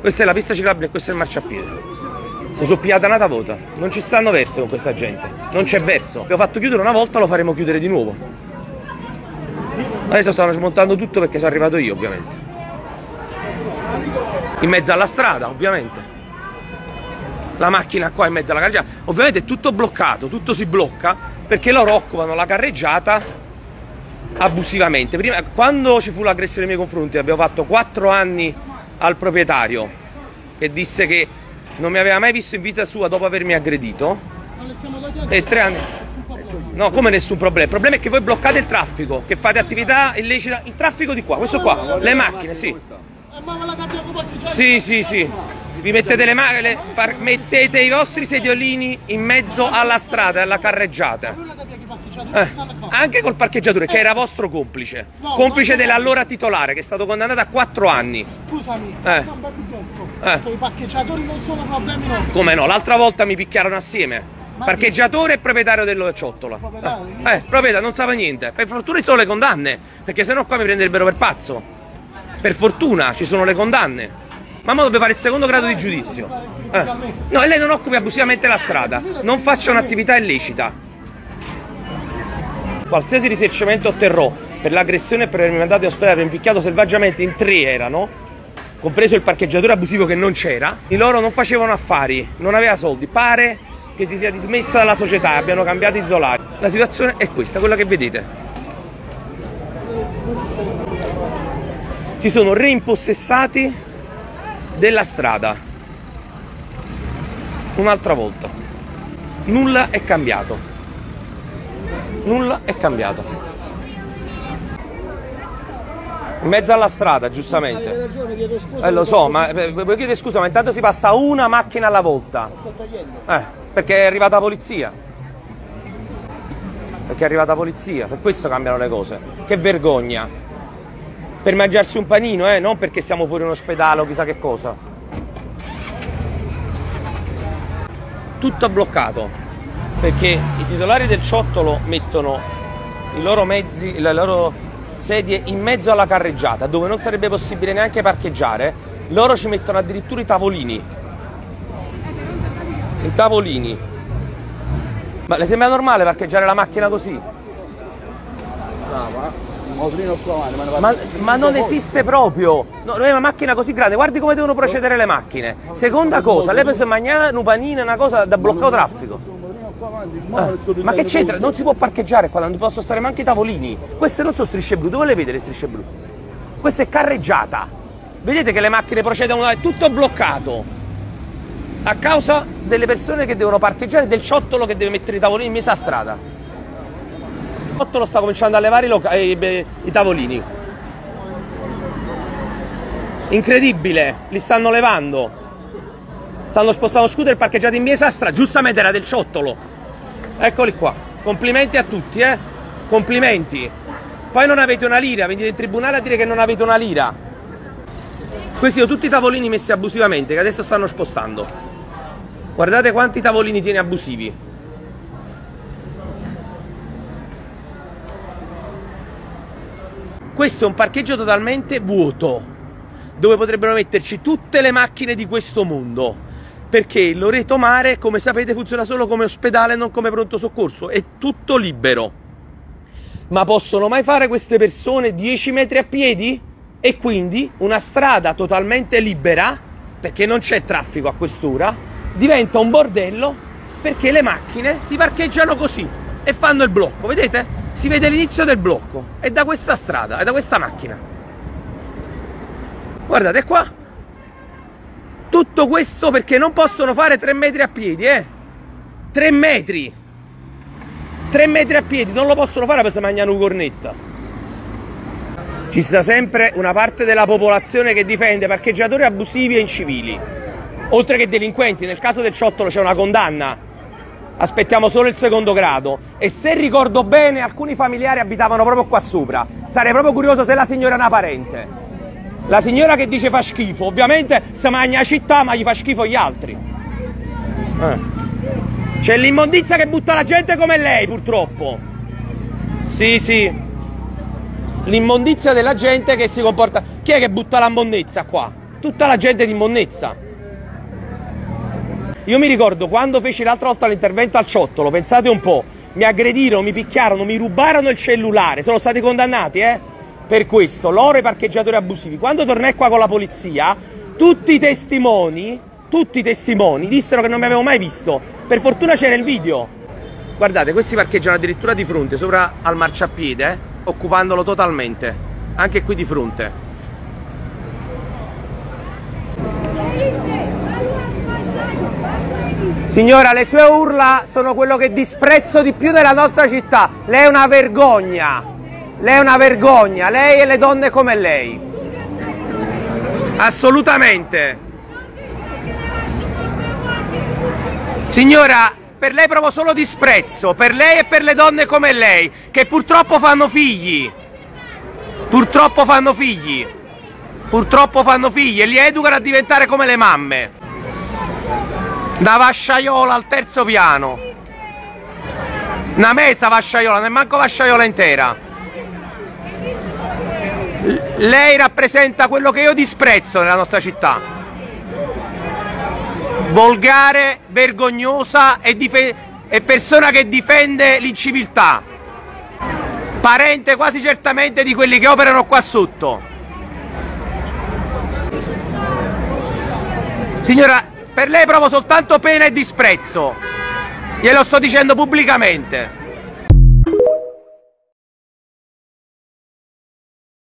Questa è la pista ciclabile e questo è il marciapiede. Mi sono pigliata vota. Non ci stanno verso con questa gente. Non c'è verso. Abbiamo fatto chiudere una volta, lo faremo chiudere di nuovo. Adesso stanno smontando tutto perché sono arrivato io, ovviamente. In mezzo alla strada, ovviamente. La macchina qua in mezzo alla carreggiata. Ovviamente è tutto bloccato, tutto si blocca perché loro occupano la carreggiata abusivamente. Prima, quando ci fu l'aggressione nei miei confronti, abbiamo fatto 4 anni al proprietario che disse che non mi aveva mai visto in vita sua dopo avermi aggredito. E tre anni. No, come nessun problema. Il problema è che voi bloccate il traffico, che fate attività illecita. Il traffico di qua, questo qua, le macchine, sì. Sì, sì, sì. Vi mettete le macchine, mettete i vostri sediolini in mezzo alla strada, alla carreggiata. Eh, anche col parcheggiatore, che era vostro complice. complice dell'allora titolare, che è stato condannato a 4 anni. Scusami, eh. eh. i parcheggiatori non sono problemi nostri. Come no? L'altra volta mi picchiarono assieme. Parcheggiatore e proprietario dello ciottolo. Proprietario? Eh, eh proprietario, non sapeva niente. Per fortuna ci sono le condanne, perché sennò qua mi prenderebbero per pazzo. Per fortuna ci sono le condanne. Ma ora deve fare il secondo grado di giudizio. Eh. No, e lei non occupi abusivamente la strada, non faccia un'attività illecita. Qualsiasi risarcimento otterrò per l'aggressione e per avermi mandato in ospedale impicchiato selvaggiamente in tre erano, compreso il parcheggiatore abusivo che non c'era, i loro non facevano affari, non aveva soldi. Pare che si sia dismessa dalla società, abbiano cambiato i titolari. La situazione è questa, quella che vedete. Si sono reimpossessati della strada. Un'altra volta. Nulla è cambiato nulla è cambiato. In mezzo alla strada, giustamente. Eh, lo so, ma eh, chiedere scusa, ma intanto si passa una macchina alla volta. Eh, perché è arrivata la polizia. Perché è arrivata la polizia, per questo cambiano le cose. Che vergogna. Per mangiarsi un panino, eh, non perché siamo fuori un ospedale o chissà che cosa. Tutto bloccato perché i titolari del ciottolo mettono i loro mezzi, le loro sedie in mezzo alla carreggiata dove non sarebbe possibile neanche parcheggiare, loro ci mettono addirittura i tavolini. I tavolini. Ma le sembra normale parcheggiare la macchina così? Ma, ma, non esiste proprio. No, non è una macchina così grande. Guardi come devono procedere le macchine. Seconda cosa lei pensa mangiare un panino una cosa da bloccare traffico eh, ma che c'entra? Non si può parcheggiare qua, non posso stare neanche i tavolini. Queste non sono strisce blu, dove le vede le strisce blu? Questa è carreggiata. Vedete che le macchine procedono, è tutto bloccato. A causa delle persone che devono parcheggiare, del ciottolo che deve mettere i tavolini in mezzo a strada. Il ciottolo sta cominciando a levare i, i, i tavolini. Incredibile, li stanno levando. Stanno spostando scooter parcheggiati in mezzo a strada, giustamente era del ciottolo. Eccoli qua. Complimenti a tutti, eh. Complimenti. Poi non avete una lira, venite in tribunale a dire che non avete una lira. Questi sono tutti i tavolini messi abusivamente che adesso stanno spostando. Guardate quanti tavolini tiene abusivi. Questo è un parcheggio totalmente vuoto, dove potrebbero metterci tutte le macchine di questo mondo perché Loreto Mare, come sapete, funziona solo come ospedale, non come pronto soccorso, è tutto libero. Ma possono mai fare queste persone 10 metri a piedi? E quindi una strada totalmente libera, perché non c'è traffico a quest'ora, diventa un bordello perché le macchine si parcheggiano così e fanno il blocco, vedete? Si vede l'inizio del blocco, è da questa strada, è da questa macchina. Guardate qua, tutto questo perché non possono fare 3 metri a piedi, eh? 3 metri! 3 metri a piedi, non lo possono fare per se mangiano un cornetta. Ci sta sempre una parte della popolazione che difende parcheggiatori abusivi e incivili. Oltre che delinquenti, nel caso del ciottolo c'è una condanna. Aspettiamo solo il secondo grado. E se ricordo bene, alcuni familiari abitavano proprio qua sopra. Sarei proprio curioso se la signora è una parente. La signora che dice fa schifo, ovviamente se mangia la città ma gli fa schifo gli altri. Eh. C'è l'immondizia che butta la gente come lei purtroppo. Sì, sì. L'immondizia della gente che si comporta... Chi è che butta la mondezza qua? tutta la gente di monnezza. Io mi ricordo quando feci l'altra volta l'intervento al ciottolo, pensate un po', mi aggredirono, mi picchiarono, mi rubarono il cellulare, sono stati condannati, eh? Per questo, loro i parcheggiatori abusivi. Quando tornai qua con la polizia, tutti i testimoni, tutti i testimoni dissero che non mi avevo mai visto. Per fortuna c'era il video. Guardate, questi parcheggiano addirittura di fronte, sopra al marciapiede, occupandolo totalmente. Anche qui di fronte. Signora, le sue urla sono quello che disprezzo di più della nostra città. Lei è una vergogna. Lei è una vergogna. Lei e le donne come lei. Assolutamente. Signora, per lei provo solo disprezzo. Per lei e per le donne come lei, che purtroppo fanno figli. Purtroppo fanno figli. Purtroppo fanno figli e li educano a diventare come le mamme da vasciaiola al terzo piano una mezza vasciaiola, manco vasciaiola intera lei rappresenta quello che io disprezzo nella nostra città volgare, vergognosa e, e persona che difende l'inciviltà parente quasi certamente di quelli che operano qua sotto signora per lei provo soltanto pena e disprezzo. Glielo sto dicendo pubblicamente.